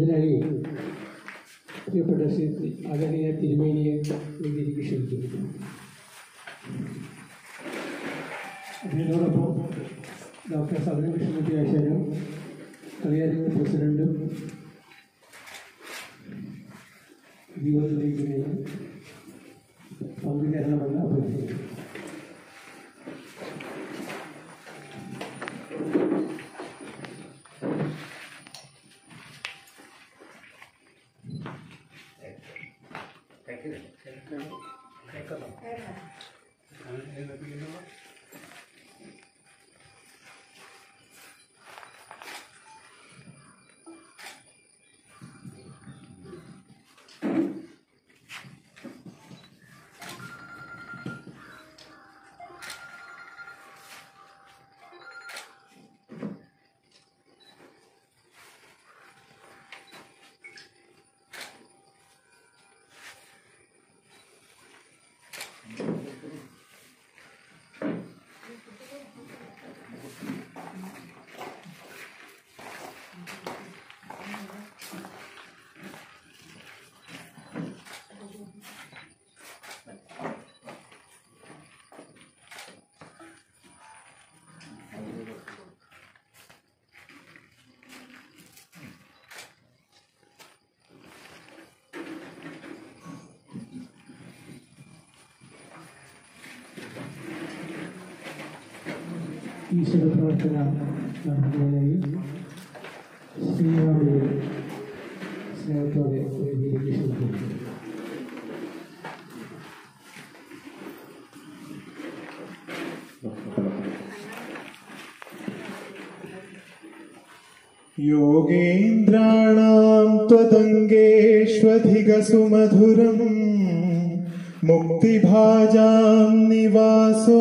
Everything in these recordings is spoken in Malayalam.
അതിനായി പ്രിയപ്പെട്ട ശ്രീ ആദരണീയ തിരുമേനിയെ ഇതിലേക്ക് ക്ഷണിക്കുന്നു അതിനോടൊപ്പം ഡോക്ടർ സദന കൃഷ്ണൻകുട്ടി ആശാനും കളിയാരിന്റെ പ്രസിഡന്റും ജീവിതത്തിലേക്ക് പങ്കുചേരണമെന്ന് അഭ്യർത്ഥിക്കുന്നു. 哎。哎，那个。ఈ శుభ ప్రవర్తన శ్రీవారి స్నేహతోనే योगेन्द्राणां त्वदङ्गेष्वधिगसुमधुरम् मुक्तिभाजां निवासो।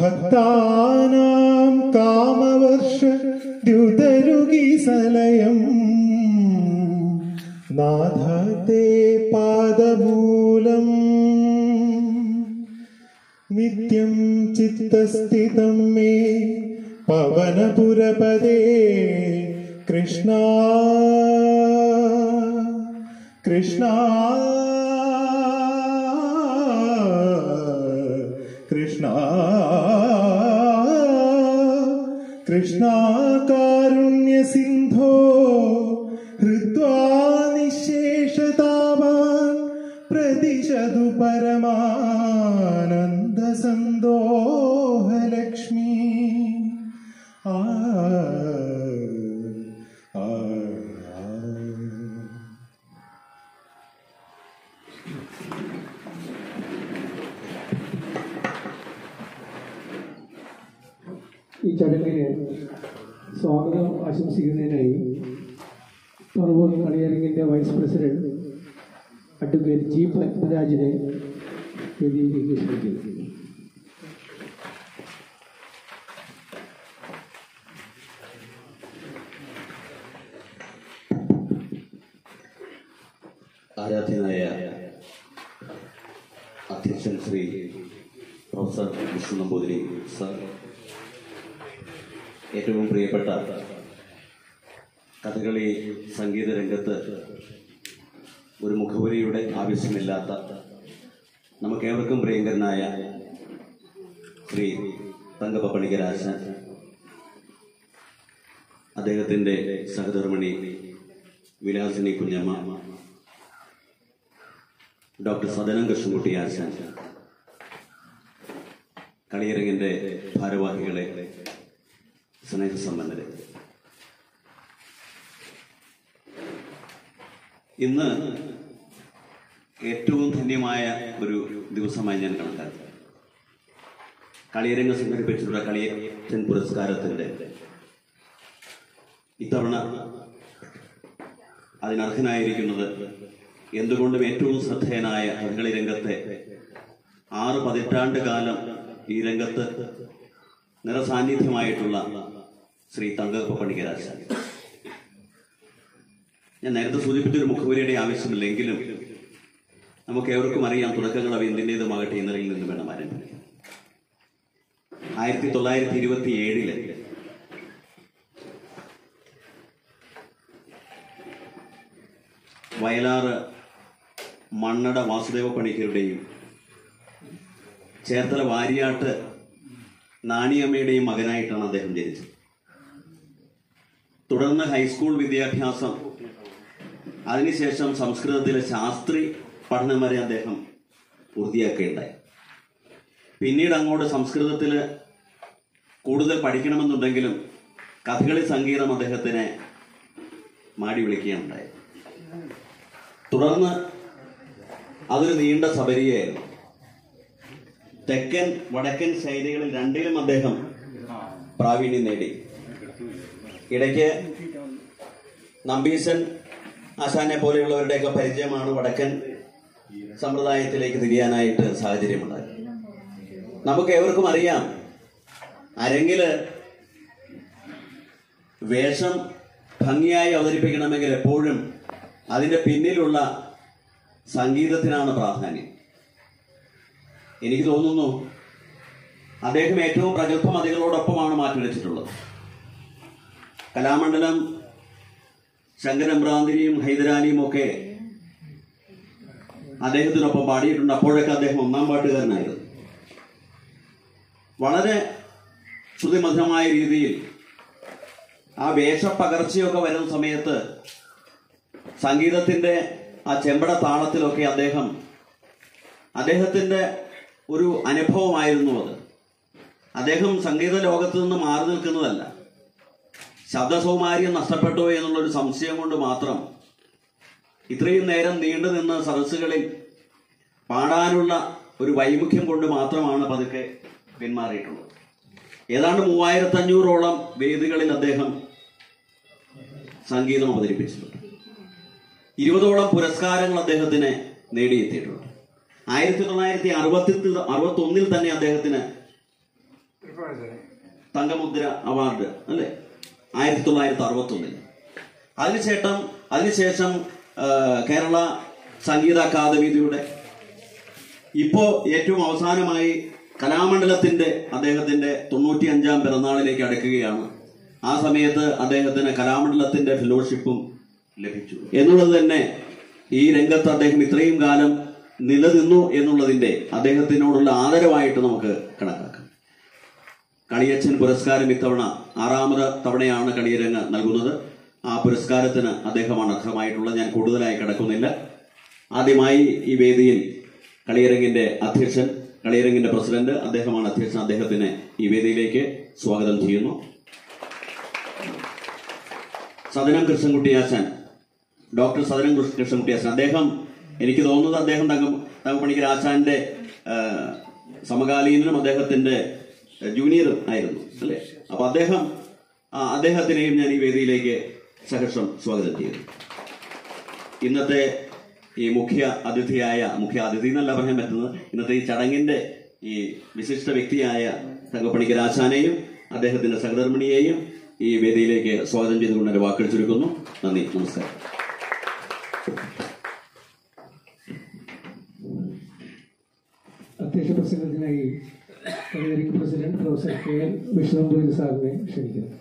ഭക്താനാം കാമവർഷ ദ്യുതരുകി സലയം. നാഥത്തെ പാദമൂലം. നിത്യം ചിത്തസ്ഥിതം മേ പവനപുരപദേ കൃഷ്ണ. കൃഷ്ണ. कृष्णा। कृष्णा कारुण्यसिन्धो हृत्वा निःशेषतावान् प्रतिशतु परमानन्दसन्दोहलक्ष्मी ആശംസിക്കുന്നതിനായി പറവൂർ കളിയരങ്ങിന്റെ വൈസ് പ്രസിഡന്റ് അഡ്വക്കേറ്റ് ജി പത്മരാജിനെ വേദിയിലേക്ക് ക്ഷണിക്കുന്നു. ആരാധ്യനായ അധ്യക്ഷൻ ശ്രീ പ്രൊഫസർ വിഷ്ണു നമ്പൂതിരി സർ ഏറ്റവും പ്രിയപ്പെട്ട കഥകളി സംഗീത രംഗത്ത് ഒരു മുഖവരിയുടെ ആവശ്യമില്ലാത്ത നമുക്കേവർക്കും പ്രിയങ്കരനായ ശ്രീ തങ്കപ്പണിക്കരാശൻ അദ്ദേഹത്തിന്റെ സഹധർമ്മിണി വിലാസിനി കുഞ്ഞമ്മ ഡോക്ടർ സദനം കൃഷ്ണൻകുട്ടി ആശാൻ കളിയരങ്ങിന്റെ ഭാരവാഹികളെ സ്നേഹസമ്പന്നരെ. ഇന്ന് ഏറ്റവും ധന്യമായ ഒരു ദിവസമായി ഞാൻ കണക്കാക്കി. കളിയരങ്ങ് സംഘടിപ്പിച്ചിട്ടുള്ള കളിയച്ചൻ പുരസ്കാരത്തിന്റെ ഇത്തവണ അതിനർഹനായിരിക്കുന്നത് എന്തുകൊണ്ടും ഏറ്റവും ശ്രദ്ധേയനായ കഥകളി രംഗത്തെ ആറ് പതിറ്റാണ്ട് കാലം ഈ രംഗത്ത് നിറസാന്നിധ്യമായിട്ടുള്ള ശ്രീ തങ്കപ്പ പണിക്കരാശാൻ. ഞാൻ നേരത്തെ സൂചിപ്പിച്ച ഒരു മുഖവരിയുടെ ആവശ്യമില്ലെങ്കിലും നമുക്ക് ഏവർക്കും അറിയാം തുടക്കങ്ങൾ അവ എന്തിന്റെതുമാകട്ടെ ഇന്നലയിൽ നിന്ന് വേണം ആരംഭിക്കാൻ ആയിരത്തി തൊള്ളായിരത്തി ഇരുപത്തി ഏഴിൽ വയലാറ് മണ്ണട വാസുദേവ പണിക്കരുടെയും ചേർത്തല വാരിയാട്ട് നാണിയമ്മയുടെയും മകനായിട്ടാണ് അദ്ദേഹം ജനിച്ചത്. തുടർന്ന് ഹൈസ്കൂൾ വിദ്യാഭ്യാസം അതിനുശേഷം സംസ്കൃതത്തിലെ ശാസ്ത്രി പഠനം വരെ അദ്ദേഹം പൂർത്തിയാക്കുകയുണ്ടായി. പിന്നീട് അങ്ങോട്ട് സംസ്കൃതത്തിൽ കൂടുതൽ പഠിക്കണമെന്നുണ്ടെങ്കിലും കഥകളി സംഗീതം അദ്ദേഹത്തിനെ മാടി വിളിക്കുകയുണ്ടായി. തുടർന്ന് അതൊരു നീണ്ട സബരിയായിരുന്നു തെക്കൻ വടക്കൻ ശൈലികളിൽ രണ്ടിലും അദ്ദേഹം പ്രാവീണ്യം നേടി. ഇടയ്ക്ക് നമ്പീശൻ ആശാനെ പോലെയുള്ളവരുടെയൊക്കെ പരിചയമാണ് വടക്കൻ സമ്പ്രദായത്തിലേക്ക് തിരിയാനായിട്ട് സാഹചര്യമുണ്ടായത്. നമുക്ക് ഏവർക്കും അറിയാം ആരെങ്കിൽ വേഷം ഭംഗിയായി അവതരിപ്പിക്കണമെങ്കിൽ എപ്പോഴും അതിന്റെ പിന്നിലുള്ള സംഗീതത്തിനാണ് പ്രാധാന്യം. എനിക്ക് തോന്നുന്നു അദ്ദേഹം ഏറ്റവും പ്രഗത്ഭമതികളോടൊപ്പമാണ് മാറ്റിവെച്ചിട്ടുള്ളത്. കലാമണ്ഡലം ശങ്കരമ്രാന്തിരിയും ഹൈദരാലിയും ഒക്കെ അദ്ദേഹത്തിനൊപ്പം പാടിയിട്ടുണ്ട്. അപ്പോഴൊക്കെ അദ്ദേഹം ഒന്നാം പാട്ടുകാരനായിരുന്നു. വളരെ ശ്രുതിമധുരമായ രീതിയിൽ ആ വേഷപ്പകർച്ചയൊക്കെ വരുന്ന സമയത്ത് സംഗീതത്തിന്റെ ആ ചെമ്പട താളത്തിലൊക്കെ അദ്ദേഹം അദ്ദേഹത്തിന്റെ ഒരു അനുഭവമായിരുന്നു അത്. അദ്ദേഹം സംഗീത ലോകത്ത് നിന്ന് മാറി നിൽക്കുന്നതല്ല. ശബ്ദസൗമാര്യം നഷ്ടപ്പെട്ടോ എന്നുള്ളൊരു സംശയം കൊണ്ട് മാത്രം ഇത്രയും നേരം നീണ്ടു നിന്ന സദസ്സുകളിൽ പാടാനുള്ള ഒരു വൈമുഖ്യം കൊണ്ട് മാത്രമാണ് പതുക്കെ പിന്മാറിയിട്ടുള്ളത്. ഏതാണ്ട് മൂവായിരത്തി അഞ്ഞൂറോളം വേദികളിൽ അദ്ദേഹം സംഗീതം അവതരിപ്പിച്ചിട്ടുണ്ട്. ഇരുപതോളം പുരസ്കാരങ്ങൾ അദ്ദേഹത്തിന് നേടിയെത്തിയിട്ടുണ്ട്. ആയിരത്തി തൊള്ളായിരത്തി അറുപത്തി അറുപത്തി ഒന്നിൽ തന്നെ അദ്ദേഹത്തിന് തങ്കമുദ്ര അവാർഡ് അല്ലെ? ആയിരത്തി തൊള്ളായിരത്തി അറുപത്തി ഒന്നിൽ അതിനുശേഷം അതിനുശേഷം കേരള സംഗീത അക്കാദമിയുടെ ഇപ്പോ ഏറ്റവും അവസാനമായി കലാമണ്ഡലത്തിന്റെ അദ്ദേഹത്തിന്റെ തൊണ്ണൂറ്റി അഞ്ചാം പിറന്നാളിലേക്ക് അടുക്കുകയാണ്. ആ സമയത്ത് അദ്ദേഹത്തിന് കലാമണ്ഡലത്തിന്റെ ഫെലോഷിപ്പും ലഭിച്ചു. എന്നുള്ളത് തന്നെ ഈ രംഗത്ത് അദ്ദേഹം ഇത്രയും കാലം നിലനിന്നു എന്നുള്ളതിന്റെ അദ്ദേഹത്തിനോടുള്ള ആദരവായിട്ട് നമുക്ക് കണക്കാക്കാം. കളിയച്ഛൻ പുരസ്കാരം ഇത്തവണ ആറാമത് തവണയാണ് കളിയരങ്ങ് നൽകുന്നത്. ആ പുരസ്കാരത്തിന് അദ്ദേഹമാണ് അർഹമായിട്ടുള്ളത്. ഞാൻ കൂടുതലായി കിടക്കുന്നില്ല. ആദ്യമായി ഈ വേദിയിൽ കളിയരങ്ങിന്റെ അധ്യക്ഷൻ കളിയരങ്ങിന്റെ പ്രസിഡന്റ് അദ്ദേഹമാണ് അധ്യക്ഷൻ. അദ്ദേഹത്തിന് ഈ വേദിയിലേക്ക് സ്വാഗതം ചെയ്യുന്നു. സദനം കൃഷ്ണൻകുട്ടിയാശാൻ ഡോക്ടർ സദനം കൃഷ്ണ- കൃഷ്ണൻകുട്ടിയാശാൻ. അദ്ദേഹം എനിക്ക് തോന്നുന്നത് അദ്ദേഹം തങ്ക തങ്കപ്പണിക്കർ ആശാന്റെ സമകാലീനനും അദ്ദേഹത്തിന്റെ ജൂനിയറും ആയിരുന്നു അല്ലേ? അപ്പൊ അദ്ദേഹം അദ്ദേഹത്തിനെയും ഞാൻ ഈ വേദിയിലേക്ക് സഹർഷം സ്വാഗതം ചെയ്യുന്നു. ഇന്നത്തെ ഈ മുഖ്യ അതിഥിയായ മുഖ്യ അതിഥി എന്നല്ല പറയാൻ പറ്റുന്നത് ഇന്നത്തെ ഈ ചടങ്ങിന്റെ ഈ വിശിഷ്ട വ്യക്തിയായ തങ്കപ്പണിക്കരാശാനെയും അദ്ദേഹത്തിന്റെ സഹധർമ്മിണിയെയും ഈ വേദിയിലേക്ക് സ്വാഗതം ചെയ്തുകൊണ്ട് എന്റെ വാക്കുകൾ ചുരുക്കുന്നു. നന്ദി നമസ്കാരം. അധ്യക്ഷ പ്രസംഗത്തിനായി Kaliyarangu president professor K N Vishnupuri സാറിനെ ക്ഷണിക്കുന്നു.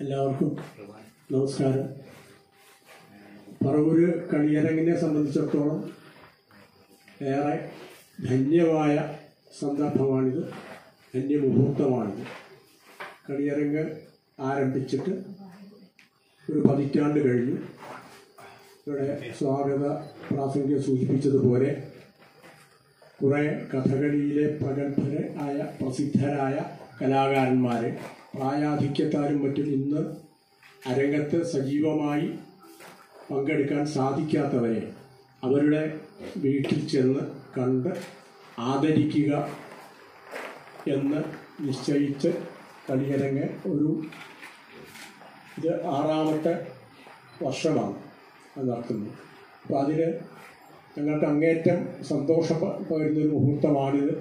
എല്ലാവർക്കും നമസ്കാരം. പറവൂര് കളിയരങ്ങിനെ സംബന്ധിച്ചിടത്തോളം ഏറെ ധന്യമായ സന്ദർഭമാണിത് ധന്യമുഹൂർത്തമാണിത്. കളിയരങ്ങ് ആരംഭിച്ചിട്ട് ഒരു പതിറ്റാണ്ട് കഴിഞ്ഞു. ഇവിടെ സ്വാഗത പ്രാസംഗ്യം സൂചിപ്പിച്ചതുപോലെ കുറെ കഥകളിയിലെ പ്രഗത്ഭരായ പ്രസിദ്ധരായ കലാകാരന്മാരെ പ്രായാധിക്യത്താലും മറ്റും ഇന്ന് അരങ്ങത്ത് സജീവമായി പങ്കെടുക്കാൻ സാധിക്കാത്തവരെ അവരുടെ വീട്ടിൽ ചെന്ന് കണ്ട് ആദരിക്കുക എന്ന് നിശ്ചയിച്ച് കളിയരങ്ങ് ഒരു ഇത് ആറാമത്തെ വർഷമാണ് അത് നടത്തുന്നത്. അപ്പോൾ അതിൽ ഞങ്ങൾക്ക് അങ്ങേറ്റം സന്തോഷം ഒരു മുഹൂർത്തമാണിത്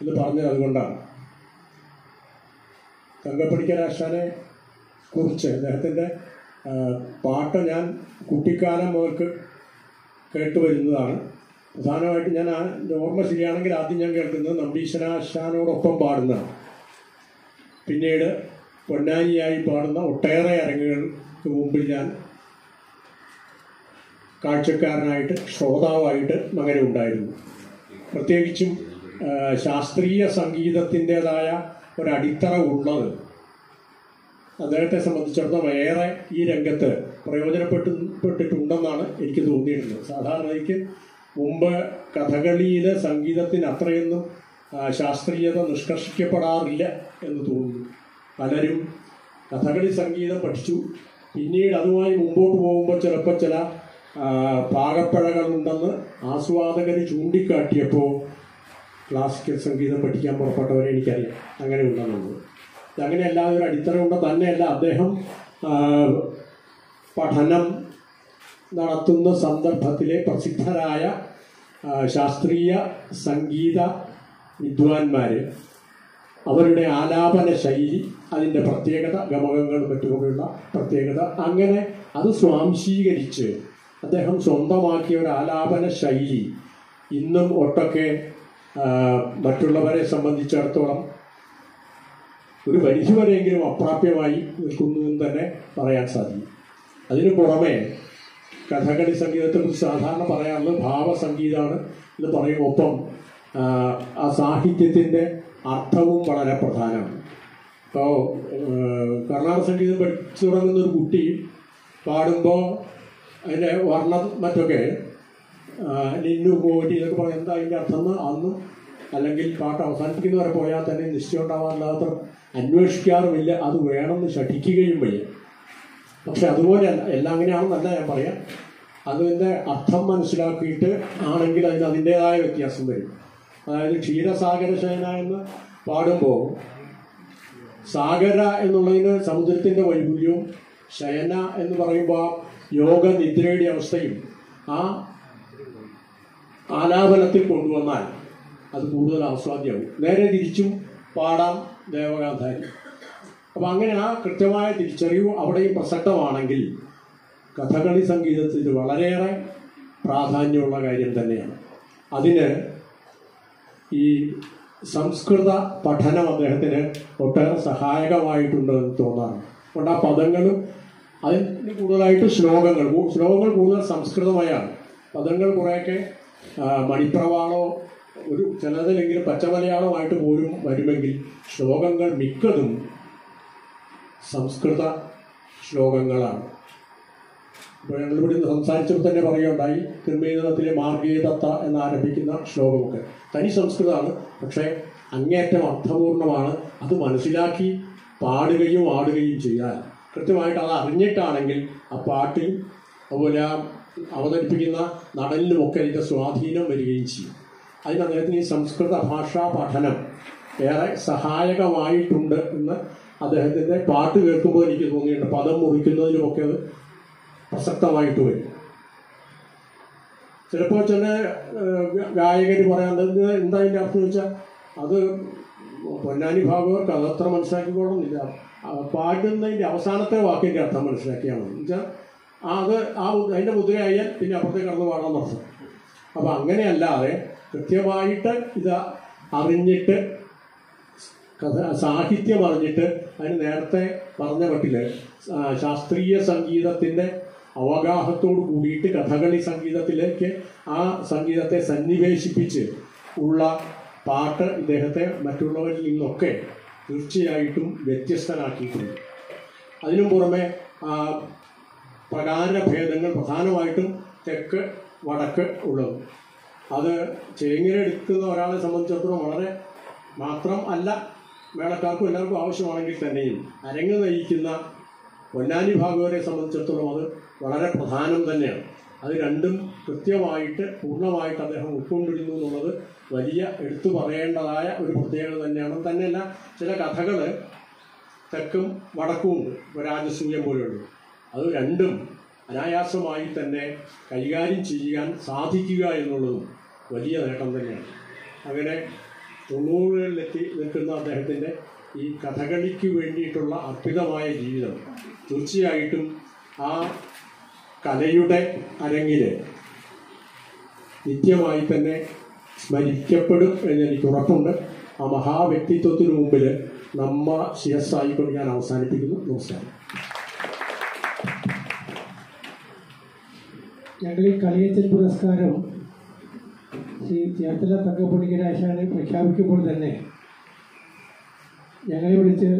എന്ന് പറഞ്ഞത് അതുകൊണ്ടാണ്. തങ്കപ്പടിക്കലാശാനെ കുറിച്ച് അദ്ദേഹത്തിന്റെ പാട്ട് ഞാൻ കുട്ടിക്കാലം മുതൽക്ക് കേട്ടുവരുന്നതാണ് പ്രധാനമായിട്ട് ഞാൻ ആ ഓർമ്മ ശരിയാണെങ്കിൽ ആദ്യം ഞാൻ കേൾക്കുന്നത് നമ്പീശ്വരാശാനോടൊപ്പം പാടുന്നതാണ്. പിന്നീട് പൊന്നാനിയായി പാടുന്ന ഒട്ടേറെ അരങ്ങുകൾക്ക് മുമ്പിൽ ഞാൻ കാഴ്ചക്കാരനായിട്ട് ശ്രോതാവായിട്ട് അങ്ങനെ ഉണ്ടായിരുന്നു പ്രത്യേകിച്ചും ശാസ്ത്രീയ സംഗീതത്തിന്റെതായ ഒരടിത്തറ ഉള്ളത്. അദ്ദേഹത്തെ സംബന്ധിച്ചിടത്തോളം ഏറെ ഈ രംഗത്ത് പ്രയോജനപ്പെട്ടിട്ടുണ്ടെന്നാണ് എനിക്ക് തോന്നിയിരുന്നത് സാധാരണയ്ക്ക് മുമ്പ് കഥകളിയിലെ സംഗീതത്തിന് അത്രയൊന്നും ശാസ്ത്രീയത നിഷ്കർഷിക്കപ്പെടാറില്ല എന്ന് തോന്നുന്നു. പലരും കഥകളി സംഗീതം പഠിച്ചു. പിന്നീട് അതുമായി മുമ്പോട്ട് പോകുമ്പോൾ ചിലപ്പോൾ ചില പാകപ്പിഴകളുണ്ടെന്ന് ആസ്വാദകർ ചൂണ്ടിക്കാട്ടിയപ്പോൾ ക്ലാസിക്കൽ സംഗീതം പഠിക്കാൻ പുറപ്പെട്ടവരെ എനിക്കറിയാം. അങ്ങനെ ഉണ്ടെന്നുള്ളത് അങ്ങനെയല്ല ഒരു അടിത്തറ ഉണ്ട്? തന്നെയല്ല. അദ്ദേഹം പഠനം നടത്തുന്ന സന്ദർഭത്തിലെ പ്രസിദ്ധരായ ശാസ്ത്രീയ സംഗീത വിദ്വാൻമാർ അവരുടെ ആലാപന ശൈലി അതിന്റെ പ്രത്യേകത ഗമകങ്ങൾ മറ്റുമൊക്കെയുള്ള പ്രത്യേകത അങ്ങനെ അത് സ്വാംശീകരിച്ച് അദ്ദേഹം സ്വന്തമാക്കിയ ഒരു ആലാപന ശൈലി ഇന്നും ഒട്ടൊക്കെ മറ്റുള്ളവരെ സംബന്ധിച്ചിടത്തോളം ഒരു പരിധിവരെയെങ്കിലും അപ്രാപ്യമായി നിൽക്കുന്നു എന്ന് തന്നെ പറയാൻ സാധിക്കും. അതിനു പുറമെ കഥകളി സംഗീതത്തെക്കുറിച്ച് സാധാരണ പറയാറുള്ളത് ഭാവസംഗീതമാണ് എന്ന് പറയും. ഒപ്പം ആ, സാഹിത്യത്തിന്റെ അർത്ഥവും വളരെ പ്രധാനമാണ്. ഇപ്പോൾ കർണാടക സംഗീതം പഠിച്ചു തുടങ്ങുന്ന ഒരു കുട്ടി പാടുമ്പോൾ അതിന്റെ വർണം മറ്റൊക്കെ നിന്നു പോയിട്ട് ഇതൊക്കെ പറയും. എന്താ അതിന്റെ അർത്ഥം അന്ന് അല്ലെങ്കിൽ പാട്ട് അവസാനിപ്പിക്കുന്ന വരെ പോയാൽ തന്നെ നിശ്ചയം ഉണ്ടാവാറില്ലാത്ത അന്വേഷിക്കാറുമില്ല. അത് വേണമെന്ന് ശഠിക്കുകയും വയ്യ. പക്ഷെ അതുപോലെ എല്ലാം അങ്ങനെയാണെന്നല്ല ഞാൻ പറയാം. അതിന്റെ അർത്ഥം മനസ്സിലാക്കിയിട്ട് ആണെങ്കിൽ അതിന് അതിന്റെതായ വ്യത്യാസം വരും. അതായത് ക്ഷീരസാഗര ശയന എന്ന് പാടുമ്പോൾ സാഗര എന്നുള്ളതിന് സമുദ്രത്തിന്റെ വൈപുല്യവും ശയന എന്ന് പറയുമ്പോൾ ആ യോഗ നിദ്രയുടെ അവസ്ഥയും ആ ആലാപനത്തിൽ കൊണ്ടുവന്നാൽ അത് കൂടുതൽ ആസ്വാദ്യമാവും നേരെ തിരിച്ചും പാടാം ദേവഗാന്ധാരി അപ്പം അങ്ങനെ ആ കൃത്യമായ തിരിച്ചറിവ് അവിടെയും പ്രസക്തമാണെങ്കിൽ കഥകളി സംഗീതത്തിൽ വളരെയേറെ പ്രാധാന്യമുള്ള കാര്യം തന്നെയാണ്. അതിന് ഈ സംസ്കൃത പഠനം അദ്ദേഹത്തിന് ഒട്ടേറെ സഹായകമായിട്ടുണ്ടെന്ന് തോന്നാറ് അതുകൊണ്ട് ആ പദങ്ങളും അതിന് കൂടുതലായിട്ട് ശ്ലോകങ്ങൾ ശ്ലോകങ്ങൾ കൂടുതൽ സംസ്കൃതമായാണ്. പദങ്ങൾ കുറേയൊക്കെ മണിപ്രവാളോ ഒരു ചിലതിലെങ്കിലും പച്ചമലയാളമായിട്ട് പോലും വരുമെങ്കിൽ ശ്ലോകങ്ങൾ മിക്കതും സംസ്കൃത ശ്ലോകങ്ങളാണ്. ഞങ്ങൾ സംസാരിച്ചപ്പോൾ തന്നെ പറയുകയുണ്ടായി തിരുമേതത്തിലെ എന്ന് ആരംഭിക്കുന്ന ശ്ലോകമൊക്കെ. തനി സംസ്കൃതമാണ് പക്ഷേ അങ്ങേറ്റം അർത്ഥപൂർണമാണ്. അത് മനസ്സിലാക്കി പാടുകയും ആടുകയും ചെയ്യാൻ. കൃത്യമായിട്ട് അത് അറിഞ്ഞിട്ടാണെങ്കിൽ ആ പാട്ടിൽ അതുപോലെ ആ അവതരിപ്പിക്കുന്ന നടനിലുമൊക്കെ അതിന്റെ സ്വാധീനം വരികയും ചെയ്യും. അതിന് അദ്ദേഹത്തിന് ഈ സംസ്കൃത ഭാഷാ പഠനം ഏറെ സഹായകമായിട്ടുണ്ട് എന്ന് അദ്ദേഹത്തിന്റെ പാട്ട് കേൾക്കുമ്പോൾ എനിക്ക് തോന്നിയിട്ടുണ്ട്. പദം മുറിക്കുന്നതിലുമൊക്കെ അത് പ്രസക്തമായിട്ട് വരും. ചിലപ്പോൾ ചില ഗായകർ പറയാനുള്ളത് എന്താ അതിന്റെ അർത്ഥം വെച്ചാൽ അത് പൊന്നാനി ഭാഗവർക്ക് അതത്ര മനസ്സിലാക്കിക്കോളുന്നില്ല പാടുന്നതിന്റെ അവസാനത്തെ വാക്കിന്റെ അർത്ഥം മനസ്സിലാക്കിയാണ് വെച്ചാൽ അത് ആ അതിന്റെ മുദ്രയായാൽ പിന്നെ അപ്പുറത്തേക്ക് കടന്ന് പാടാൻ അർത്ഥം അപ്പം അങ്ങനെയല്ലാതെ കൃത്യമായിട്ട് ഇത് അറിഞ്ഞിട്ട് കഥ സാഹിത്യം അറിഞ്ഞിട്ട് അതിന് നേരത്തെ പറഞ്ഞ പട്ടിൽ ശാസ്ത്രീയ സംഗീതത്തിന്റെ അവഗാഹത്തോട് കൂടിയിട്ട് കഥകളി സംഗീതത്തിലേക്ക് ആ സംഗീതത്തെ സന്നിവേശിപ്പിച്ച് ഉള്ള പാട്ട് ഇദ്ദേഹത്തെ മറ്റുള്ളവരിൽ നിന്നൊക്കെ തീർച്ചയായിട്ടും വ്യത്യസ്തനാക്കിയിട്ടുണ്ട്. അതിനു പുറമെ പ്രകാരഭേദങ്ങൾ പ്രധാനമായിട്ടും തെക്ക് വടക്ക് ഉള്ളത്. അത് ചേങ്ങിനെ എടുക്കുന്ന ഒരാളെ സംബന്ധിച്ചിടത്തോളം വളരെ മാത്രം അല്ല മേളക്കാർക്കും എല്ലാവർക്കും ആവശ്യമാണെങ്കിൽ തന്നെയും അരങ്ങ് നയിക്കുന്ന പൊന്നാനി ഭാഗവരെ സംബന്ധിച്ചിടത്തോളം അത് വളരെ പ്രധാനം തന്നെയാണ്. അത് രണ്ടും കൃത്യമായിട്ട് പൂർണമായിട്ട് അദ്ദേഹം ഉൾക്കൊണ്ടിരുന്നു എന്നുള്ളത് വലിയ എടുത്തു പറയേണ്ടതായ ഒരു പ്രത്യേകത തന്നെയാണ്. തന്നെയല്ല ചില കഥകൾ തെക്കും വടക്കും ഉണ്ട് രാജസൂയം പോലെയുണ്ട്. അത് രണ്ടും അനായാസമായി തന്നെ കൈകാര്യം ചെയ്യാൻ സാധിക്കുക എന്നുള്ളതും വലിയ നേട്ടം തന്നെയാണ്. അങ്ങനെ തൊണ്ണൂറുകളിലെത്തി നിൽക്കുന്ന അദ്ദേഹത്തിന്റെ ഈ കഥകളിക്ക് വേണ്ടിയിട്ടുള്ള അർപ്പിതമായ ജീവിതം തീർച്ചയായിട്ടും ആ കലയുടെ അരങ്ങിൽ നിത്യമായി തന്നെ സ്മരിക്കപ്പെടും എന്ന് എനിക്ക് ഉറപ്പുണ്ട്. ആ മഹാവ്യക്തിത്വത്തിന് മുമ്പിൽ നമ്മ ശിരസ്സായിക്കൊണ്ട് ഞാൻ അവസാനിപ്പിക്കുന്നു. നമസ്കാരം. ഞങ്ങൾ ഈ കളിയച്ചൻ പുരസ്കാരം ശ്രീ ചേർത്തല തങ്കപ്പണിക്കരാശാന് പ്രഖ്യാപിക്കുമ്പോൾ തന്നെ ഞങ്ങളെ വിളിച്ച്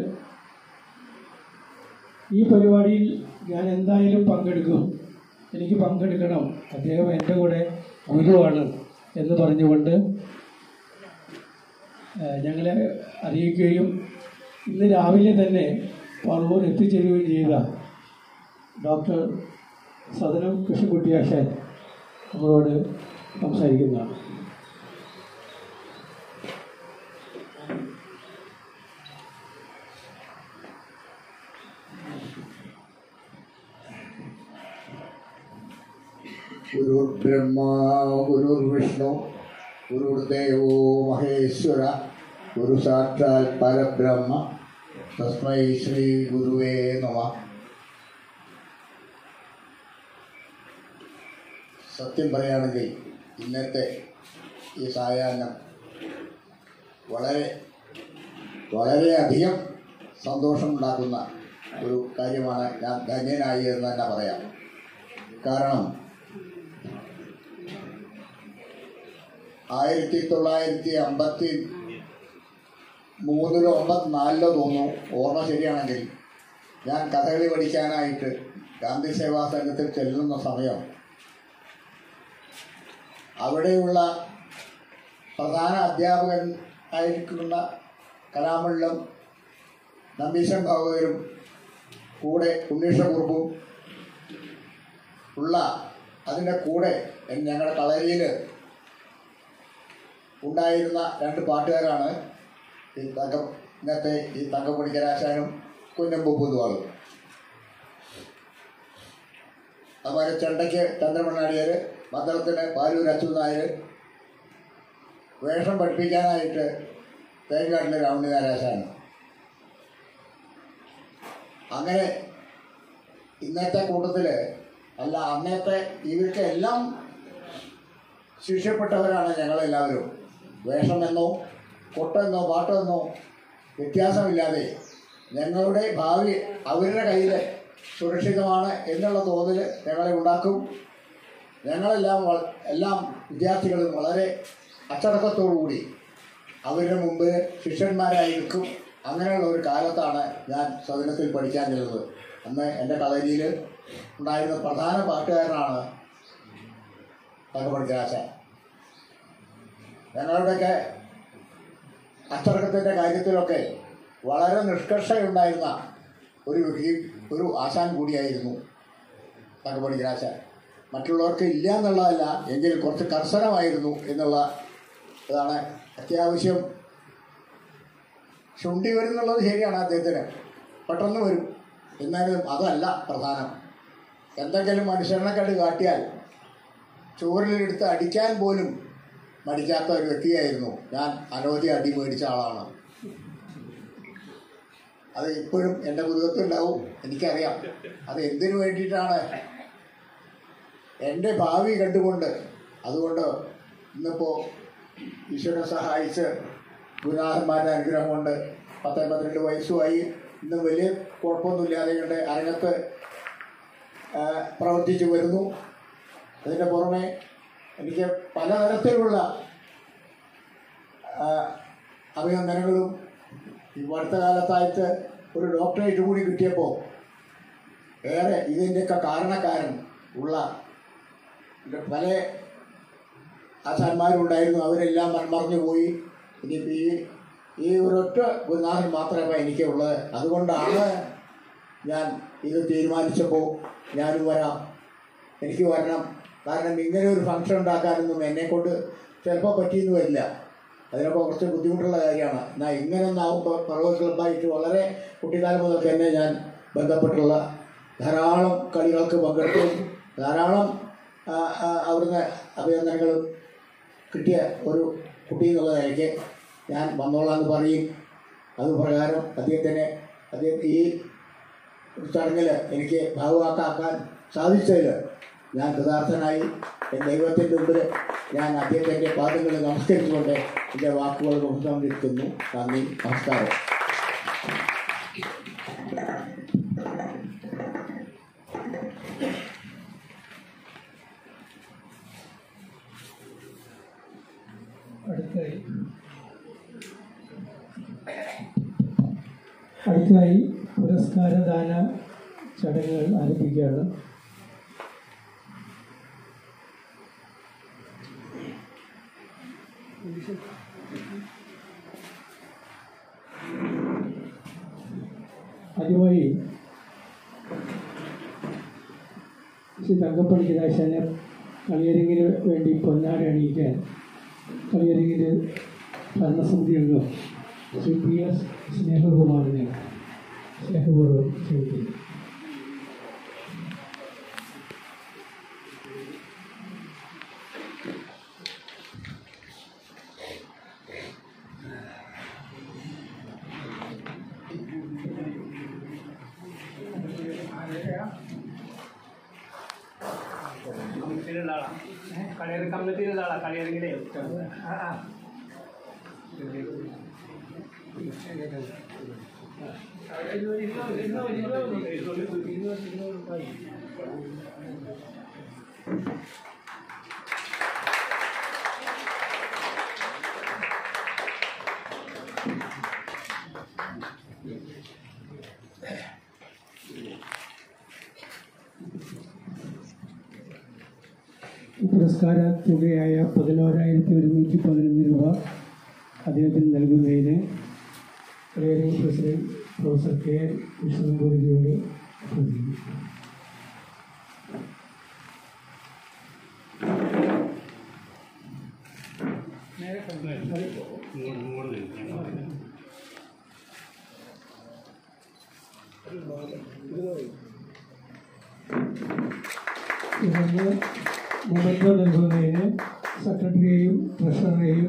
ഈ പരിപാടിയിൽ ഞാൻ എന്തായാലും പങ്കെടുക്കും. എനിക്ക് പങ്കെടുക്കണം. അദ്ദേഹം എന്റെ കൂടെ ഗുരുവാണ് എന്ന് പറഞ്ഞുകൊണ്ട് ഞങ്ങളെ അറിയിക്കുകയും ഇന്ന് രാവിലെ തന്നെ പറവൂർ എത്തിച്ചേരുകയും ചെയ്ത ഡോക്ടർ സദനം കൃഷ്ണകുട്ടിയാശാൻ നമ്മളോട് സംസാരിക്കുന്നതാണ്. ഗുരുർബ്രഹ്മ ഗുരുർവിഷ്ണു ഗുരുദേവോ മഹേശ്വര ഗുരു സാക്ഷാൽ പരബ്രഹ്മ തസ്മൈ ശ്രീ ഗുരുവേ നമ. സത്യം പറയുകയാണെങ്കിൽ ഇന്നത്തെ ഈ സായാഹ്നം വളരെ വളരെയധികം സന്തോഷമുണ്ടാക്കുന്ന ഒരു കാര്യമാണ് ഞാൻ ധന്യനായി എന്ന് തന്നെ പറയാം. കാരണം ആയിരത്തി തൊള്ളായിരത്തി അമ്പത്തി മൂന്നിലോ അമ്പത്തിനാലിലോ തോന്നുന്നു. ഓർമ്മ ശരിയാണെങ്കിൽ. ഞാൻ കഥകളി പഠിക്കാനായിട്ട് ഗാന്ധി സേവാ സംഘത്തിൽ ചെല്ലുന്ന സമയം. അവിടെയുള്ള പ്രധാന അധ്യാപകൻ ആയിരിക്കുന്ന കലാമണ്ഡലം നമ്പീശൻ ഭാഗവതരും കൂടെ ഉണ്ണീഷ കുറുപ്പും ഉള്ള അതിന്റെ കൂടെ ഞങ്ങളുടെ കളരിയിൽ ഉണ്ടായിരുന്ന രണ്ട് പാട്ടുകാരാണ് ഈ തങ്ക ഇന്നത്തെ ഈ തങ്കപ്പണിക്കരാശാനും കുഞ്ഞമ്പു പൊതുവാളും. അതുപോലെ ചെണ്ടയ്ക്ക് ചന്ദ്രമണ്ണാടിയർ മദ്രത്തിന് പാലൂർ അച്ചു നായർ വേഷം പഠിപ്പിക്കാനായിട്ട് തേങ്കാട്ടിലെ രാവണിനാരാശാനും അങ്ങനെ ഇന്നത്തെ കൂട്ടത്തിൽ അല്ല അന്നത്തെ ഇവർക്ക് എല്ലാം ശിക്ഷപ്പെട്ടവരാണ് ഞങ്ങളെല്ലാവരും. വേഷമെന്നോ കൊട്ടെന്നോ പാട്ടെന്നോ വ്യത്യാസമില്ലാതെ ഞങ്ങളുടെ ഭാവി അവരുടെ കയ്യിൽ സുരക്ഷിതമാണ് എന്നുള്ള തോതിൽ ഞങ്ങളെ ഉണ്ടാക്കും. ഞങ്ങളെല്ലാം എല്ലാം വിദ്യാർത്ഥികളും വളരെ അച്ചടക്കത്തോടുകൂടി അവരുടെ മുമ്പ് ശിഷ്യന്മാരായി നിൽക്കും. അങ്ങനെയുള്ള ഒരു കാലത്താണ് ഞാൻ സദനത്തിൽ പഠിക്കാൻ ചെന്നത്. അന്ന് എന്റെ കളരിയിൽ ഉണ്ടായിരുന്ന പ്രധാന പാട്ടുകാരനാണ് തങ്കപ്പണിക്കരാശാൻ ഞങ്ങളുടെയൊക്കെ അച്ചടക്കത്തിന്റെ കാര്യത്തിലൊക്കെ വളരെ നിഷ്കർഷയുണ്ടായിരുന്ന ഒരു ഒരു ആശാൻ കൂടിയായിരുന്നു തങ്കപ്പണിക്കരാശാൻ മറ്റുള്ളവർക്ക് ഇല്ല എന്നുള്ളതല്ല എങ്കിൽ കുറച്ച് കർശനമായിരുന്നു എന്നുള്ള ഇതാണ് അത്യാവശ്യം ചുണ്ടി വരും എന്നുള്ളത് ശരിയാണ് അദ്ദേഹത്തിന്. പെട്ടെന്ന് വരും. എന്നാലും അതല്ല പ്രധാനം. എന്തെങ്കിലും അനുസരണക്കേട് കാട്ടിയാൽ ചോറിലെടുത്ത് അടിക്കാൻ പോലും മടിക്കാത്ത ഒരു വ്യക്തിയായിരുന്നു. ഞാൻ അനവധി അടി മേടിച്ച ആളാണ്. അത് ഇപ്പോഴും എന്റെ പുതുകത്തുണ്ടാവും എനിക്കറിയാം. അത് എന്തിനു വേണ്ടിയിട്ടാണ്? എന്റെ ഭാവി കണ്ടുകൊണ്ട്. അതുകൊണ്ട് ഇന്നിപ്പോൾ ഈശ്വരനെ സഹായിച്ച് ഗുരുനാഥന്മാരുടെ അനുഗ്രഹം കൊണ്ട് പത്ത് പന്ത്രണ്ട് വയസ്സുമായി ഇന്നും വലിയ കുഴപ്പമൊന്നുമില്ലാതെ കണ്ട് അരങ്ങത്ത് പ്രവർത്തിച്ചു വരുന്നു. അതിന്റെ പുറമെ എനിക്ക് പലതരത്തിലുള്ള അഭിനന്ദനങ്ങളും ഈ അടുത്ത കാലത്തായിട്ട് ഒരു ഡോക്ടറേറ്റ് കൂടി കിട്ടിയപ്പോൾ ഏറെ ഇതിന്റെയൊക്കെ കാരണക്കാരൻ ഉള്ള പല ആശാന്മാരുണ്ടായിരുന്നു അവരെല്ലാം മൺമറഞ്ഞു പോയി. ഇനിയിപ്പോൾ ഈ ഈ ഒരൊറ്റ ഗുരുനാഥൻ മാത്രമേ എനിക്ക് ഉള്ളത് അതുകൊണ്ടാണ് ഞാൻ ഇത് തീരുമാനിച്ചപ്പോൾ ഞാനും വരാം. എനിക്ക് വരണം. കാരണം ഇങ്ങനെ ഒരു ഫംഗ്ഷൻ ഉണ്ടാക്കാനൊന്നും എന്നെ കൊണ്ട് ചിലപ്പോൾ പറ്റിയെന്ന് വരില്ല. അതിനൊക്കെ കുറച്ച് ബുദ്ധിമുട്ടുള്ള കാര്യമാണ്. എന്നാൽ ഇങ്ങനെ ഒന്നാവുമ്പോൾ പറവൂർ ക്ലബ്ബായിട്ട് വളരെ കുട്ടിക്കാലം മുതൽ തന്നെ ഞാൻ ബന്ധപ്പെട്ടുള്ള ധാരാളം കളികൾക്ക് പങ്കെടുക്കും ധാരാളം അവിടുന്ന് അഭിനന്ദനങ്ങൾ കിട്ടിയ ഒരു കുട്ടി എന്നുള്ള നിലയ്ക്ക് ഞാൻ വന്നോളാന്ന് പറയും. അത് പ്രകാരം അദ്ദേഹത്തിന് അദ്ദേഹം ഈ ചടങ്ങിൽ എനിക്ക് ഭാഗവാക്കാക്കാൻ സാധിച്ചതിൽ ഞാൻ കൃതാർത്ഥനായി ദൈവത്തിന്റെ മുമ്പിൽ ഞാൻ അദ്ദേഹത്തിന്റെ പാദങ്ങൾ നമസ്കരിച്ചുകൊണ്ട് എന്റെ വാക്കുകൾ ഉപസംഹരിക്കുന്നു നന്ദി നമസ്കാരം. അടുത്തതായി പുരസ്കാരദാന ചടങ്ങുകൾ ആരംഭിക്കുകയാണ്. ആദ്യമായി ശ്രീ തങ്കപ്പള്ളി കലാശാല കളിയരങ്ങിന് വേണ്ടി പൊന്നാട അണിയിക്കാൻ കളിയരങ്ങിന് ഭരണസമിതി അംഗം ശ്രീ പി എസ് സ്നേഹകുമാറിനെ സ്നേഹപൂർവം ക്ഷണിക്കുന്നു. പുരസ്കാര തുകയായ പതിനോരായിരത്തി ഒരുന്നൂറ്റി പതിനൊന്ന് രൂപ അദ്ദേഹത്തിന് നൽകുന്നതിന് പ്രസിഡന്റ് പ്രൊഫസർ കെ വിഷ്ണുപൂരിജിയോട് അഭ്യർത്ഥിക്കുന്നു. തുടർന്ന് മൊമെന്റോ നൽകുന്നതിന് സെക്രട്ടറിയെയും ട്രഷററെയും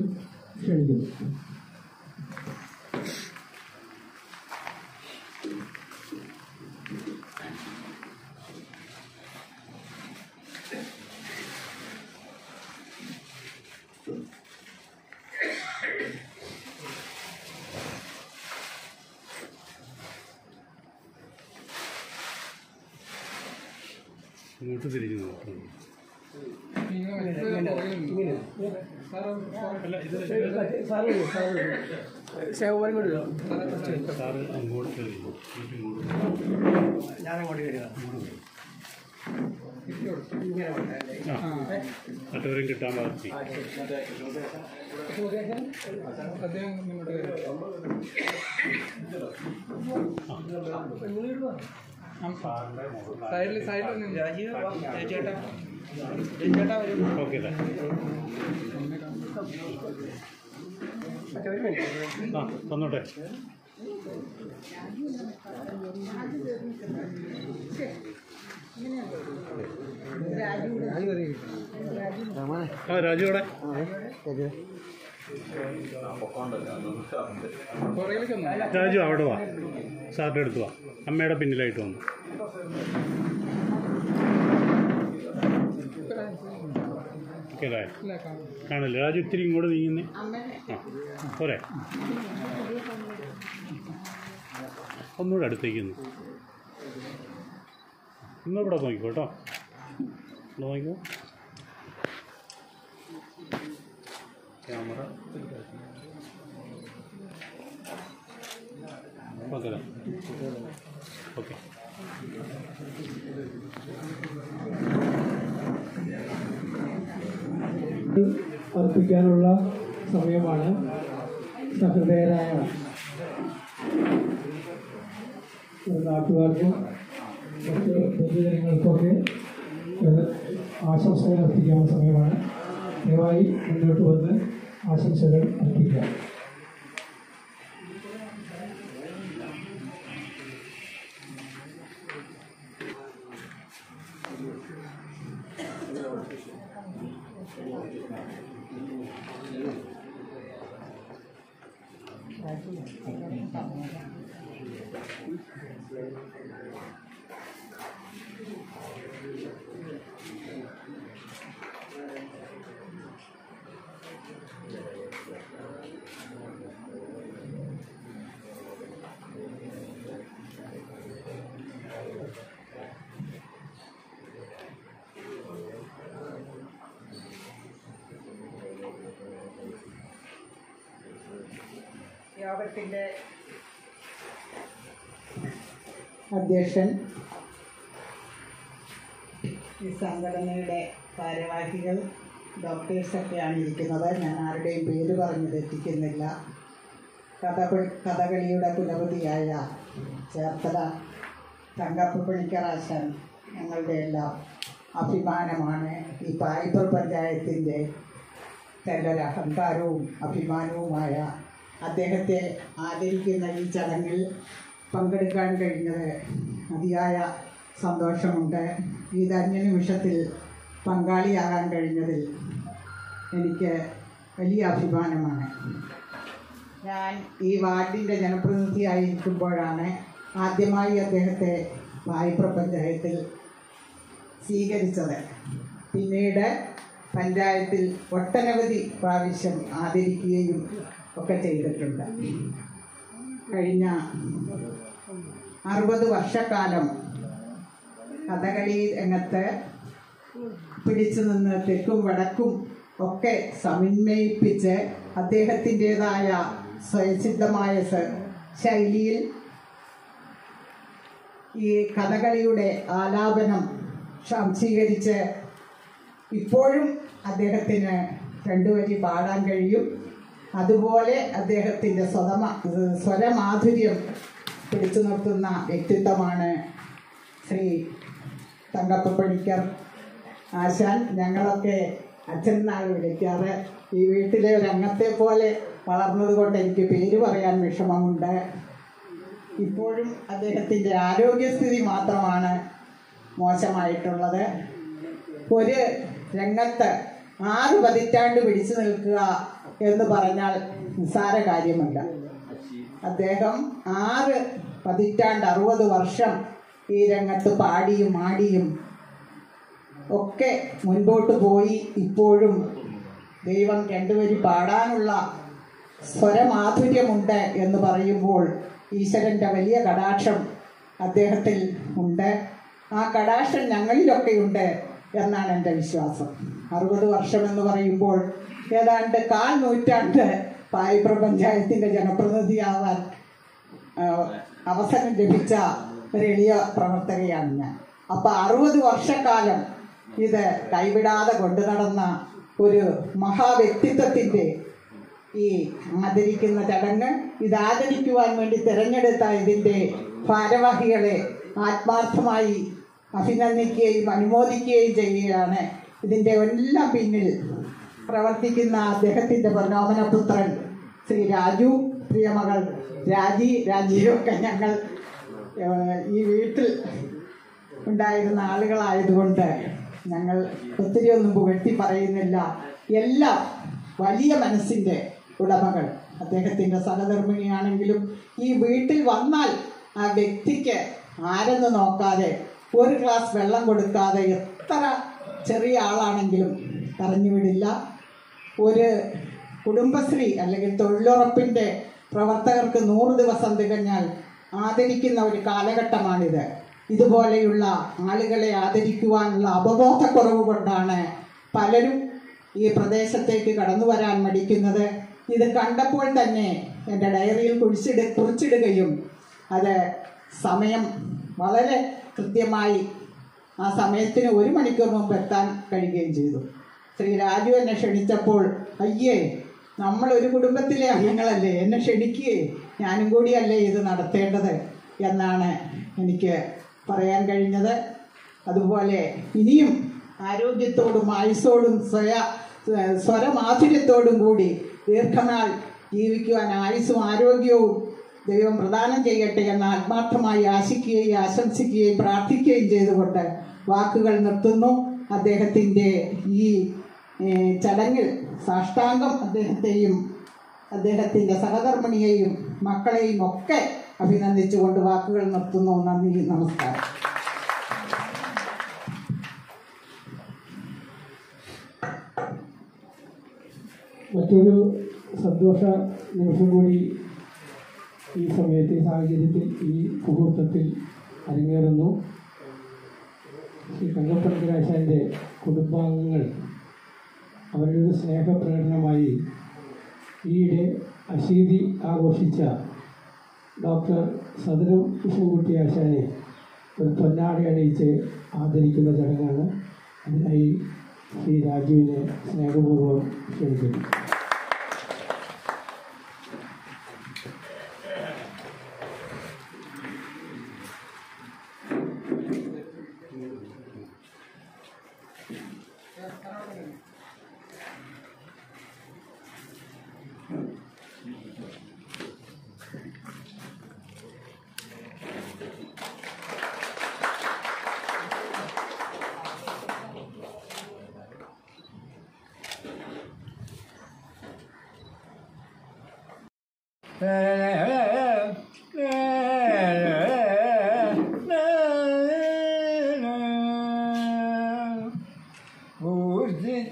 ക്ഷണിക്കുന്നു. തിരിഞ്ഞു ഇങ്ങോട്ട് ഞാനങ്ങോട്ട് കിട്ടാൻ സൈഡിൽ ചേട്ടാ ചേട്ടാ വരും ഓക്കെ ആ തന്നോട്ടെ. ആ രാജു അവിടെ വാ. സാറിന്റെ അടുത്ത് വാ. അമ്മയുടെ പിന്നിലായിട്ട് വന്നു. ഓക്കെ അല്ലേ കാണില്ല രാജു ഇത്തിരി ഇങ്ങോട്ട് നീങ്ങുന്നേ. ആ പോരെ. ഒന്നുകൂടെ അടുത്തേക്ക് നിന്ന് ഇന്നിവിടെ നോക്കിക്കോ കേട്ടോ. ഇവിടെ നോക്കിക്കോ. Camera okay okay. അർപ്പിക്കാനുള്ള സമയമാണ്. സഹൃദയരായ നാട്ടുകാർക്കും മറ്റ് പൊതുജനങ്ങൾക്കൊക്കെ ആശംസകൾ അർപ്പിക്കാനുള്ള സമയമാണ്. ദയവായി മുന്നോട്ട് വന്ന് ആശംസകൾ അർപ്പിക്കാം. യോഗത്തിന്റെ അധ്യക്ഷൻ ഈ സംഘടനയുടെ ഭാരവാഹികൾ ഡോക്ടേഴ്സൊക്കെയാണ് ഇരിക്കുന്നത്. ഞാൻ ആരുടെയും പേര് പറഞ്ഞു തെറ്റിക്കുന്നില്ല. കഥകളി കഥകളിയുടെ കുലപതിയായ ചേർത്തല തങ്കപ്പ് പണിക്കറാശൻ ഞങ്ങളുടെ എല്ലാം അഭിമാനമാണ്. ഈ പായിപ്പർ പഞ്ചായത്തിന്റെ തന്റെ അഹങ്കാരവും അഭിമാനവുമായ അദ്ദേഹത്തെ ആദരിക്കുന്ന ഈ ചടങ്ങിൽ പങ്കെടുക്കാൻ കഴിഞ്ഞത് അതിയായ സന്തോഷമുണ്ട്. ഈ ധന്യ നിമിഷത്തിൽ പങ്കാളിയാകാൻ കഴിഞ്ഞതിൽ എനിക്ക് വലിയ അഭിമാനമാണ്. ഞാൻ ഈ വാർഡിന്റെ ജനപ്രതിനിധിയായിരിക്കുമ്പോഴാണ് ആദ്യമായി അദ്ദേഹത്തെ വായ്പ പഞ്ചായത്തിൽ സ്വീകരിച്ചത്. പിന്നീട് പഞ്ചായത്തിൽ ഒട്ടനവധി പ്രാവശ്യം ആദരിക്കുകയും ഒക്കെ ചെയ്തിട്ടുണ്ട്. കഴിഞ്ഞ അറുപത് വർഷക്കാലം കഥകളി രംഗത്ത് പിടിച്ചു നിന്ന് തെക്കും വടക്കും ഒക്കെ സമന്വയിപ്പിച്ച് അദ്ദേഹത്തിന്റെതായ സ്വയസിദ്ധമായ ശൈലിയിൽ ഈ കഥകളിയുടെ ആലാപനം സംശീകരിച്ച് ഇപ്പോഴും അദ്ദേഹത്തിന് രണ്ടുവരി പാടാൻ കഴിയും. അതുപോലെ അദ്ദേഹത്തിന്റെ സ്വതമ സ്വരമാധുര്യം പിടിച്ചു നിർത്തുന്ന വ്യക്തിത്വമാണ് ശ്രീ തങ്കപ്പ പണിക്കർ ആശാൻ ഞങ്ങളൊക്കെ അച്ഛൻ നാൾ വിളിക്കാറ്. ഈ വീട്ടിലെ ഒരു അംഗത്തെ പോലെ വളർന്നത് കൊണ്ട് എനിക്ക് പേര് പറയാൻ വിഷമമുണ്ട്. ഇപ്പോഴും അദ്ദേഹത്തിന്റെ ആരോഗ്യസ്ഥിതി മാത്രമാണ് മോശമായിട്ടുള്ളത്. ഒരു രംഗത്ത് ആറ് പതിറ്റാണ്ട് പിടിച്ചു നിൽക്കുക എന്ന് പറഞ്ഞാൽ നിസ്സാര കാര്യമല്ല. അദ്ദേഹം ആറ് പതിറ്റാണ്ട് അറുപത് വർഷം ഈ രംഗത്ത് പാടിയും ആടിയും ഒക്കെ മുൻപോട്ട് പോയി. ഇപ്പോഴും ദൈവം രണ്ടുപേരും പാടാനുള്ള സ്വരമാധുര്യമുണ്ട് എന്ന് പറയുമ്പോൾ ഈശ്വരന്റെ വലിയ കടാക്ഷം അദ്ദേഹത്തിൽ ഉണ്ട്. ആ കടാക്ഷം ഞങ്ങളിലൊക്കെയുണ്ട് എന്നാണ് എന്റെ വിശ്വാസം. അറുപത് വർഷം എന്ന് പറയുമ്പോൾ ഏതാണ്ട് കാൽ നൂറ്റാണ്ട് പായിപ്ര പഞ്ചായത്തിന്റെ ജനപ്രതിനിധിയാവാൻ അവസരം ലഭിച്ച ഒരു എളിയ പ്രവർത്തകയാണ് ഞാൻ. അപ്പൊ അറുപത് വർഷക്കാലം ഇത് കൈവിടാതെ കൊണ്ടു നടന്ന ഒരു മഹാവ്യക്തിത്വത്തിന്റെ ഈ ആദരിക്കുന്ന ചടങ്ങ് ഇത് ആദരിക്കുവാൻ വേണ്ടി തിരഞ്ഞെടുത്ത ഇതിന്റെ ഭാരവാഹികളെ ആത്മാർത്ഥമായി അഭിനന്ദിക്കുകയും അനുമോദിക്കുകയും ചെയ്യുകയാണ് ഇതിന്റെ എല്ലാം പിന്നിൽ പ്രവർത്തിക്കുന്ന അദ്ദേഹത്തിന്റെ പൊന്നോമനപുത്രൻ ശ്രീ രാജു പ്രിയമകൾ രാജി രാജീവൊക്കെ ഞങ്ങൾ ഈ വീട്ടിൽ ഉണ്ടായിരുന്ന ആളുകളായതുകൊണ്ട് ഞങ്ങൾ ഒത്തിരി ഒന്നും പുകഴ്ത്തി പറയുന്നില്ല. എല്ലാം വലിയ മനസ്സിന്റെ ഉടമകൾ. അദ്ദേഹത്തിന്റെ സഹധർമ്മിണിയാണെങ്കിലും ഈ വീട്ടിൽ വന്നാൽ ആ വ്യക്തിക്ക് ആരെന്ന് നോക്കാതെ ഒരു ഗ്ലാസ് വെള്ളം കൊടുക്കാതെ എത്ര ചെറിയ ആളാണെങ്കിലും പറഞ്ഞു വിടില്ല ഒരു കുടുംബശ്രീ അല്ലെങ്കിൽ തൊഴിലുറപ്പിന്റെ പ്രവർത്തകർക്ക് നൂറ് ദിവസം തികഞ്ഞാൽ ആദരിക്കുന്ന ഒരു കാലഘട്ടമാണിത്. ഇതുപോലെയുള്ള ആളുകളെ ആദരിക്കുവാനുള്ള അവബോധക്കുറവ് കൊണ്ടാണ് പലരും ഈ പ്രദേശത്തേക്ക് കടന്നു വരാൻ മടിക്കുന്നത്. ഇത് കണ്ടപ്പോൾ തന്നെ എന്റെ ഡയറിയിൽ കുഴിച്ചിട കുറിച്ചിടുകയും അത് സമയം വളരെ കൃത്യമായി ആ സമയത്തിന് ഒരു മണിക്കൂർ മുമ്പ് എത്താൻ കഴിയുകയും ചെയ്തു. ശ്രീ രാജു എന്നെ ക്ഷണിച്ചപ്പോൾ അയ്യേ നമ്മൾ ഒരു കുടുംബത്തിലെ അംഗങ്ങളല്ലേ എന്നെ ക്ഷണിക്കുകയെ ഞാനും കൂടിയല്ലേ ഇത് നടത്തേണ്ടത്? എന്നാണ് എനിക്ക് പറയാൻ കഴിഞ്ഞത്. അതുപോലെ ഇനിയും ആരോഗ്യത്തോടും ആയുസോടും സ്വയ സ്വരമാധുര്യത്തോടും കൂടി ദീർഘനാൾ ജീവിക്കുവാൻ ആയുസ്സും ആരോഗ്യവും ദൈവം പ്രദാനം ചെയ്യട്ടെ എന്ന് ആത്മാർത്ഥമായി ആശിക്കുകയും ആശംസിക്കുകയും പ്രാർത്ഥിക്കുകയും ചെയ്തുകൊണ്ട് വാക്കുകൾ നിർത്തുന്നു. അദ്ദേഹത്തിന്റെ ഈ ചടങ്ങിൽ സാഷ്ടാംഗം അദ്ദേഹത്തെയും അദ്ദേഹത്തിന്റെ സഹധർമ്മിണിയെയും മക്കളെയും ഒക്കെ അഭിനന്ദിച്ചുകൊണ്ട് വാക്കുകൾ നിർത്തുന്നു. നന്ദി നമസ്കാരം. മറ്റൊരു സന്തോഷ നിമിഷം കൂടി ഈ സമയത്ത് ഈ സാഹചര്യത്തിൽ ഈ മുഹൂർത്തത്തിൽ അരങ്ങേറുന്നു. ശ്രീ കങ്കപ്പൻ കുടുംബാംഗങ്ങൾ അവരുടെ ഒരു സ്നേഹപ്രകടനമായി ഈയിടെ അശീതി ആഘോഷിച്ച ഡോക്ടർ സദനം കൃഷ്ണൻകുട്ടി ആശാനെ ഒരു പൊന്നാട അണിയിച്ച് ആദരിക്കുന്ന ചടങ്ങാണ്. അതിനായി ശ്രീ രാജുവിനെ സ്നേഹപൂർവം ക്ഷണിക്കുന്നു.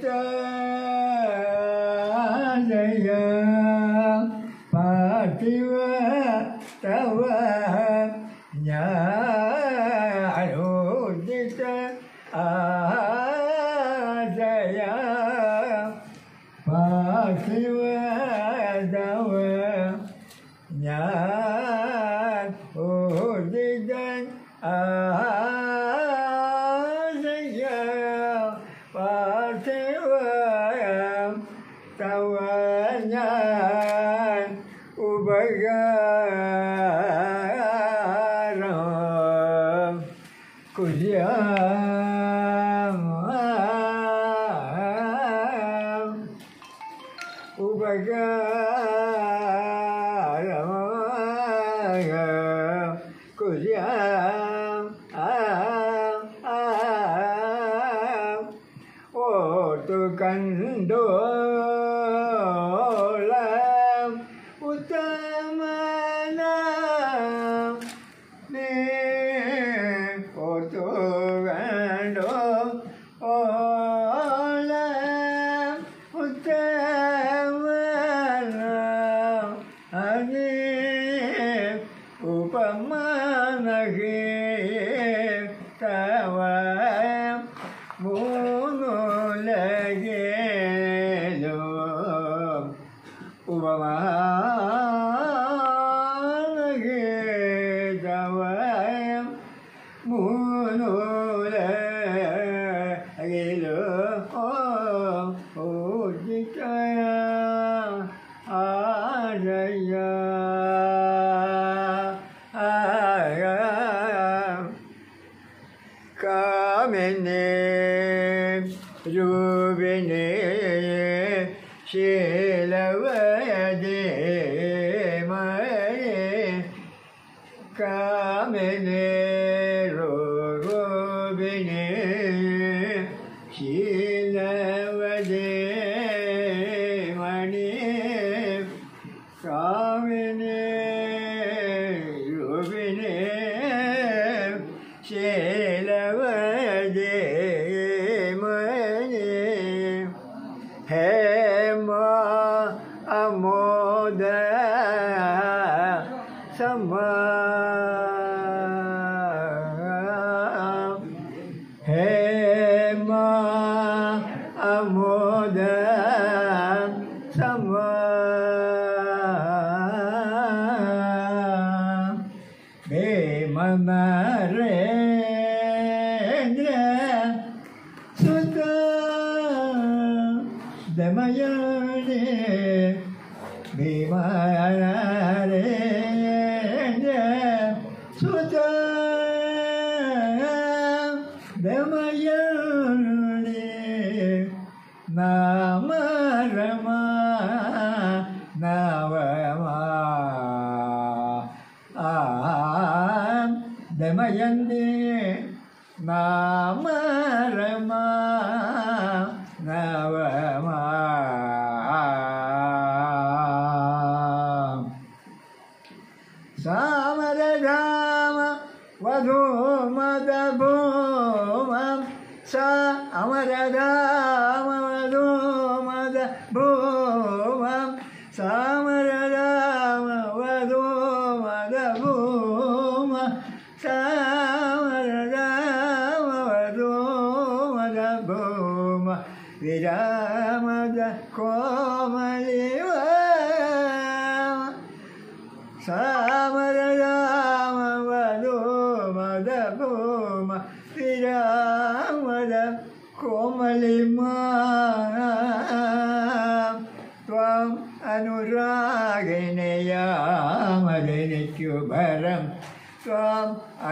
Yeah. and राम रे राम वधूमदभूमं स अमरदा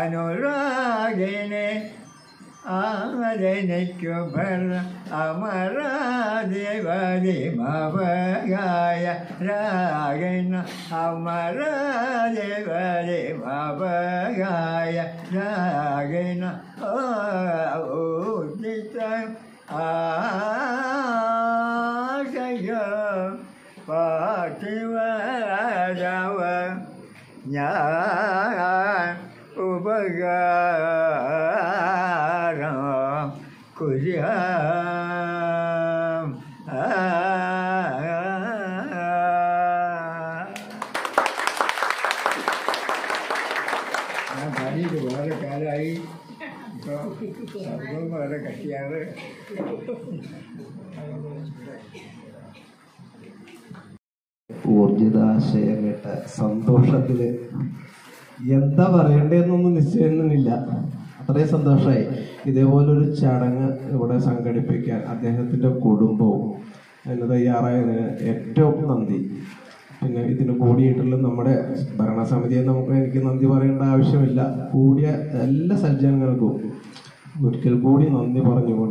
अनुरागिणे आमरे नित्युभर अमरा देवरि मवगाय रागिण अमरा देवरि मवगाय रागिण ओदित आशय पातिव रव ज्ञा കുര്യാം. ഞാൻ പാടിയിട്ട് വളരെ കാലമായി. ഇപ്പോൾ ശബ്ദവും വളരെ കട്ടിയാണ്. ഊർജിതാശയം കേട്ട സന്തോഷത്തിൽ എന്താ പറയണ്ടേന്നൊന്നും നിശ്ചയമൊന്നുമില്ല അത്രയും സന്തോഷമായി ഇതേപോലൊരു ചടങ്ങ് ഇവിടെ സംഘടിപ്പിക്കാൻ അദ്ദേഹത്തിന്റെ കുടുംബവും അതിന് തയ്യാറായതിന് ഏറ്റവും നന്ദി. പിന്നെ ഇതിന് കൂടിയിട്ടുള്ള നമ്മുടെ ഭരണസമിതിയെ നമുക്ക് എനിക്ക് നന്ദി പറയേണ്ട ആവശ്യമില്ല. കൂടിയ എല്ലാ സജ്ജനങ്ങൾക്കും ഒരിക്കൽ കൂടി നന്ദി പറഞ്ഞുകൊണ്ട്